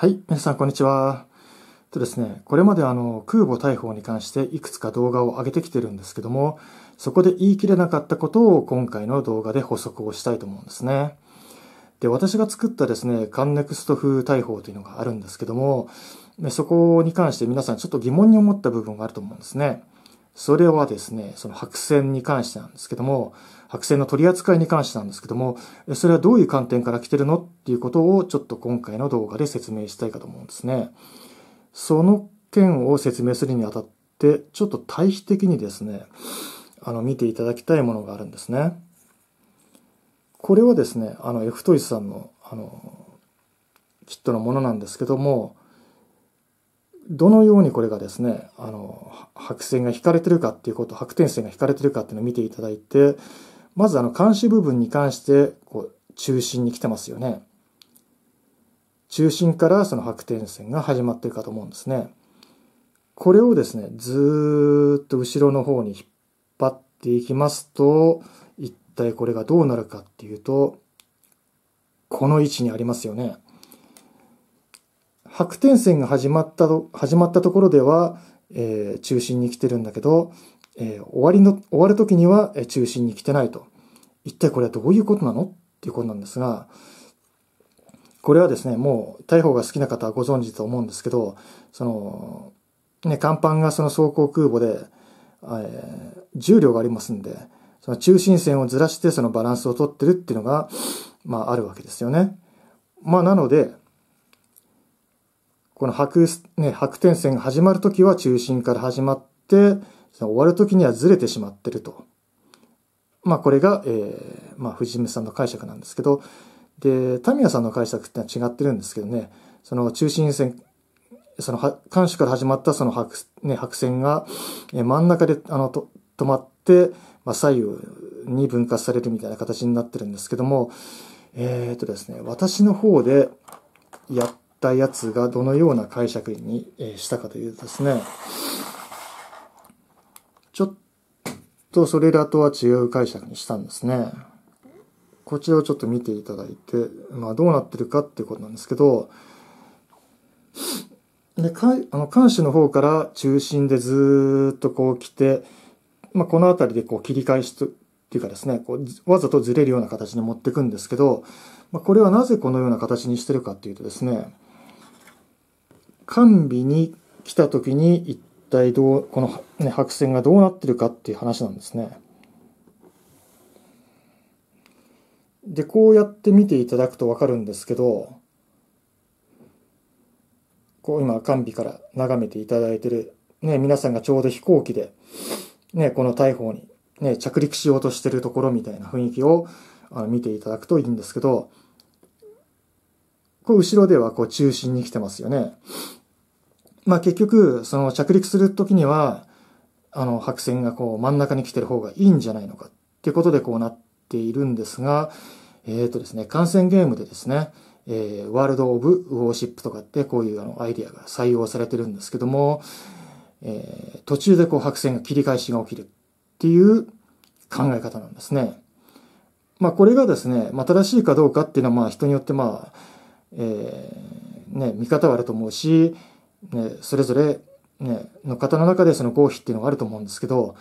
はい、皆さんこんにちは。とですね、これまであの空母大砲に関していくつか動画を上げてきてるんですけども、そこで言い切れなかったことを今回の動画で補足をしたいと思うんですね。で、私が作ったですね、カンネクスト風大砲というのがあるんですけども、そこに関して皆さんちょっと疑問に思った部分があると思うんですね。それはですね、その白線に関してなんですけども、白線の取り扱いに関してなんですけども、それはどういう観点から来てるのっていうことをちょっと今回の動画で説明したいかと思うんですね。その件を説明するにあたって、ちょっと対比的にですね、あの、見ていただきたいものがあるんですね。これはですね、あの、F トイスさんの、あの、キットのものなんですけども、どのようにこれがですね、あの、白線が引かれてるかっていうこと、白点線が引かれてるかっていうのを見ていただいて、まずあの、監視部分に関して、こう、中心に来てますよね。中心からその白点線が始まってるかと思うんですね。これをですね、ずっと後ろの方に引っ張っていきますと、一体これがどうなるかっていうと、この位置にありますよね。白点線が始まったと、始まったところでは、えー、中心に来てるんだけど、えー、終わりの、終わる時には中心に来てないと。一体これはどういうことなの？っていうことなんですが、これはですね、もう大砲が好きな方はご存知と思うんですけど、その、ね、甲板がその走行空母で、えー、重量がありますんで、その中心線をずらしてそのバランスをとってるっていうのが、まああるわけですよね。まあなので、この白、ね、白点線が始まるときは中心から始まって、その終わるときにはずれてしまってると。まあこれが、えー、まあ藤見さんの解釈なんですけど、で、タミヤさんの解釈ってのは違ってるんですけどね、その中心線、その、監視から始まったその白、ね、白線が、え真ん中で、あの、と、止まって、まあ、左右に分割されるみたいな形になってるんですけども、えっ、ー、とですね、私の方でやったやつがどのような解釈にしたかというとですね、ちょっとそれらとは違う解釈にしたんですね。こちらをちょっと見ていただいて、まあどうなってるかっていうことなんですけど、で、かあの、監視の方から中心でずっとこう来て、まあこの辺りでこう切り返しと、っていうかですね、こうわざとずれるような形に持ってくんですけど、まあ、これはなぜこのような形にしてるかっていうとですね、完備に来た時に一体どう、この、ね、白線がどうなってるかっていう話なんですね。で、こうやって見ていただくとわかるんですけど、こう今、完備から眺めていただいてる、ね、皆さんがちょうど飛行機で、ね、この大砲に、ね、着陸しようとしてるところみたいな雰囲気をあの見ていただくといいんですけど、こう後ろではこう中心に来てますよね。まあ結局、その着陸するときには、あの白線がこう真ん中に来てる方がいいんじゃないのかっていうことでこうなっているんですが、えっ、ー、とですね、観戦ゲームでですね、えー、ワールド・オブ・ウォーシップとかってこういうあのアイディアが採用されてるんですけども、えー、途中でこう白線が切り返しが起きるっていう考え方なんですね。まあこれがですね、まあ正しいかどうかっていうのはまあ人によってまあ、えー、ね、見方はあると思うし、ね、それぞれ、ね、の方の中でその合否っていうのがあると思うんですけど、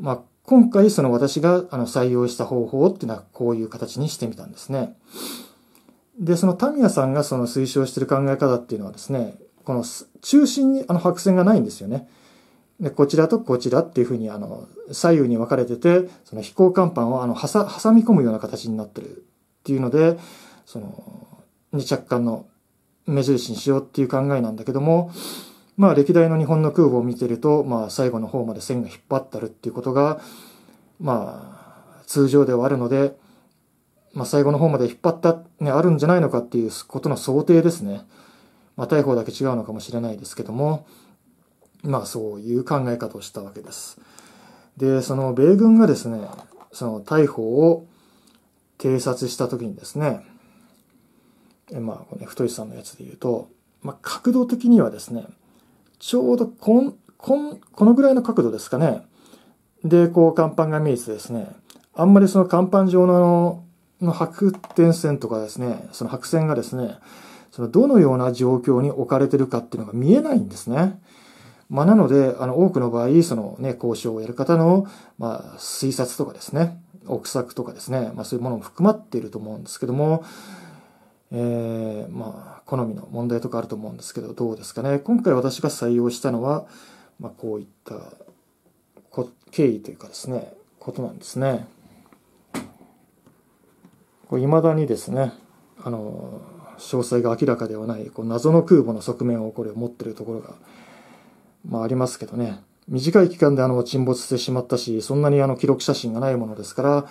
まあ、今回その私があの採用した方法っていうのはこういう形にしてみたんですね。で、そのタミヤさんがその推奨している考え方っていうのはですね、この中心にあの白線がないんですよね。で、こちらとこちらっていうふうにあの左右に分かれてて、その飛行甲板をあの挟み込むような形になってるっていうので、その二着艦の目印にしようっていう考えなんだけども、まあ歴代の日本の空母を見てると、まあ最後の方まで線が引っ張ってあるっていうことが、まあ通常ではあるので、まあ最後の方まで引っ張った、ね、あるんじゃないのかっていうことの想定ですね。まあ大砲だけ違うのかもしれないですけども、まあそういう考え方をしたわけです。で、その米軍がですね、その大砲を偵察した時にですね、まあ、この、太いさんのやつで言うと、まあ、角度的にはですね、ちょうどこん、こん、このぐらいの角度ですかね。で、こう、甲板が見えてですね、あんまりその甲板上の、の白点線とかですね、その白線がですね、そのどのような状況に置かれてるかっていうのが見えないんですね。まあ、なので、あの、多くの場合、そのね、交渉をやる方の、まあ、推察とかですね、憶測とかですね、まあ、そういうものも含まっていると思うんですけども、えー、まあ、好みの問題とかあると思うんですけど、どうですかね。今回私が採用したのは、まあ、こういった経緯というかですね、ことなんですね。いまだにですね、あの、詳細が明らかではない、こう謎の空母の側面をこれ持ってるところが、まあありますけどね。短い期間であの沈没してしまったし、そんなにあの記録写真がないものですから、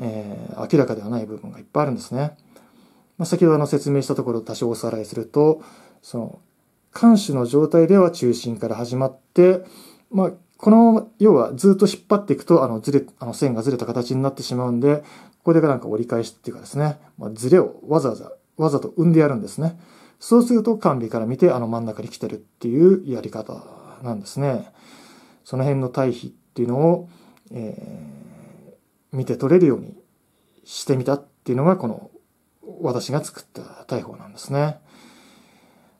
えー、明らかではない部分がいっぱいあるんですね。まあ、先ほどの説明したところ多少おさらいすると、その、艦首の状態では中心から始まって、まあ、この、要はずっと引っ張っていくと、あの、ずれ、あの、線がずれた形になってしまうんで、ここでなんか折り返しっていうかですね、まあ、ずれをわざわざ、わざと生んでやるんですね。そうすると、完備から見て、あの真ん中に来てるっていうやり方なんですね。その辺の対比っていうのを、えー、見て取れるようにしてみたっていうのが、この、私が作った大砲なんですね。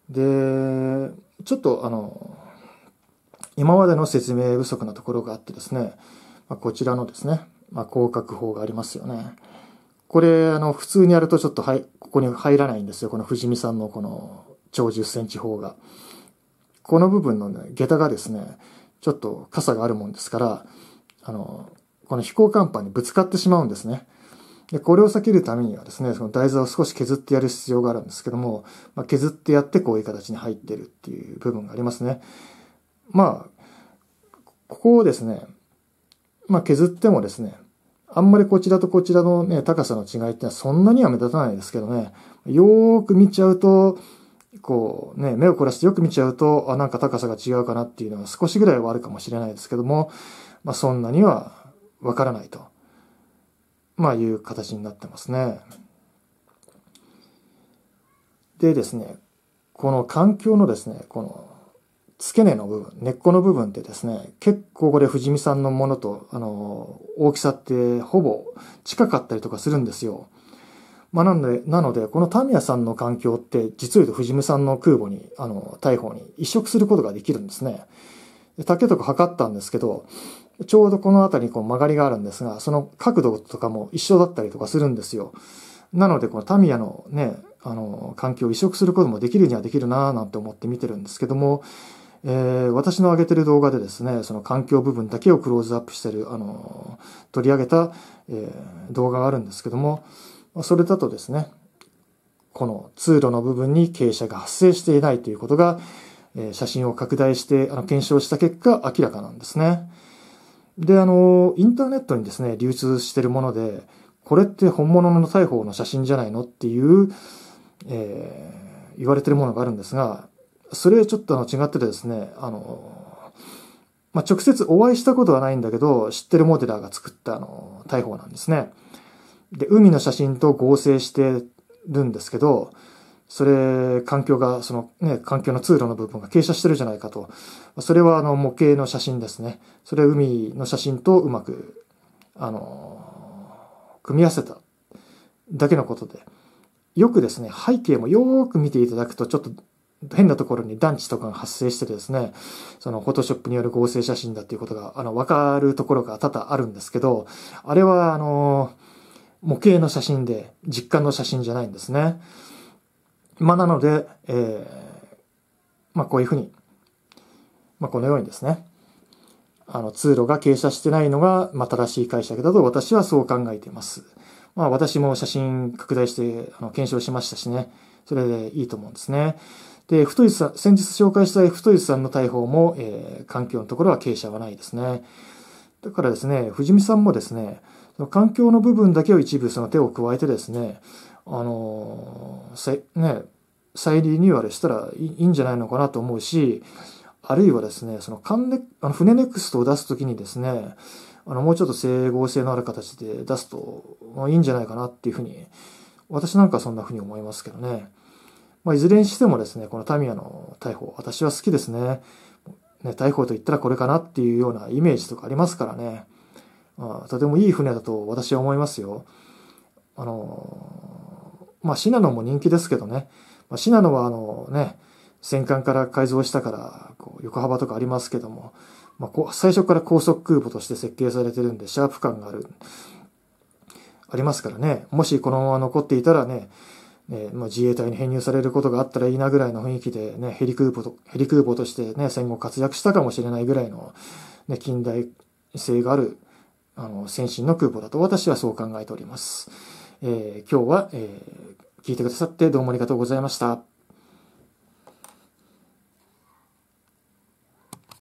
で、ちょっとあの、今までの説明不足なところがあってですね、まあ、こちらのですね、まあ、広角法がありますよね。これ、あの、普通にやるとちょっとはい、ここに入らないんですよ。この藤見さんのこの超10センチ法が。この部分のね、下駄がですね、ちょっと傘があるもんですから、あの、この飛行甲板にぶつかってしまうんですね。で、これを避けるためにはですね、その台座を少し削ってやる必要があるんですけども、まあ、削ってやってこういう形に入ってるっていう部分がありますね。まあ、ここをですね、まあ削ってもですね、あんまりこちらとこちらのね、高さの違いってのはそんなには目立たないですけどね、よーく見ちゃうと、こうね、目を凝らしてよく見ちゃうと、あ、なんか高さが違うかなっていうのは少しぐらいはあるかもしれないですけども、まあそんなにはわからないと。まあいう形になってますね。でですね、この環境のですね、この付け根の部分、根っこの部分ってですね、結構これ藤見さんのものと、あの、大きさってほぼ近かったりとかするんですよ。まあ、なので、なので、このタミヤさんの環境って、実を言うと藤見さんの空母に、あの、大砲に移植することができるんですね。竹とか測ったんですけど、ちょうどこの辺りにこう曲がりがあるんですが、その角度とかも一緒だったりとかするんですよ。なので、このタミヤのね、あの、環境を移植することもできるにはできるなぁなんて思って見てるんですけども、えー、私の上げてる動画でですね、その環境部分だけをクローズアップしてる、あの、取り上げた、えー、動画があるんですけども、それだとですね、この通路の部分に傾斜が発生していないということが、えー、写真を拡大してあの検証した結果明らかなんですね。で、あの、インターネットにですね、流通してるもので、これって本物の大砲の写真じゃないのっていう、えー、言われてるものがあるんですが、それちょっとあの違っててですね、あの、まあ、直接お会いしたことはないんだけど、知ってるモデラーが作ったあの、大砲なんですね。で、海の写真と合成してるんですけど、それ、環境が、そのね、環境の通路の部分が傾斜してるじゃないかと。それはあの模型の写真ですね。それ海の写真とうまく、あの、組み合わせただけのことで。よくですね、背景もよーく見ていただくと、ちょっと変なところに団地とかが発生してですね、そのフォトショップによる合成写真だっていうことが、あの、わかるところが多々あるんですけど、あれは、あの、模型の写真で、実感の写真じゃないんですね。まあ、なので、えー、まあ、こういうふうに、まあ、このようにですね、あの、通路が傾斜してないのが、まあ、正しい解釈だと私はそう考えています。まあ、私も写真拡大して、あの、検証しましたしね、それでいいと思うんですね。で、太いさん、先日紹介した太いさんの大砲も、えー、環境のところは傾斜はないですね。だからですね、藤見さんもですね、環境の部分だけを一部その手を加えてですね、あの、ね、再リニューアルしたらいいんじゃないのかなと思うし、あるいはですね、その関連、あの船ネクストを出すときにですね、あの、もうちょっと整合性のある形で出すといいんじゃないかなっていうふうに、私なんかそんなふうに思いますけどね。まあ、いずれにしてもですね、このタミヤの大砲、私は好きですね。ね、大砲と言ったらこれかなっていうようなイメージとかありますからね。あとてもいい船だと私は思いますよ。あの、まあ、シナノも人気ですけどね、まあ、シナノはあのね、戦艦から改造したから、こう横幅とかありますけども、まあ、最初から高速空母として設計されてるんで、シャープ感がある、ありますからね、もしこのまま残っていたらね、えー、まあ、自衛隊に編入されることがあったらいいなぐらいの雰囲気でね、ヘリ空母と、ヘリ空母としてね、戦後活躍したかもしれないぐらいの、ね、近代性がある、あの、先進の空母だと私はそう考えております。えー、今日は、えー、聞いてくださってどうもありがとうございました。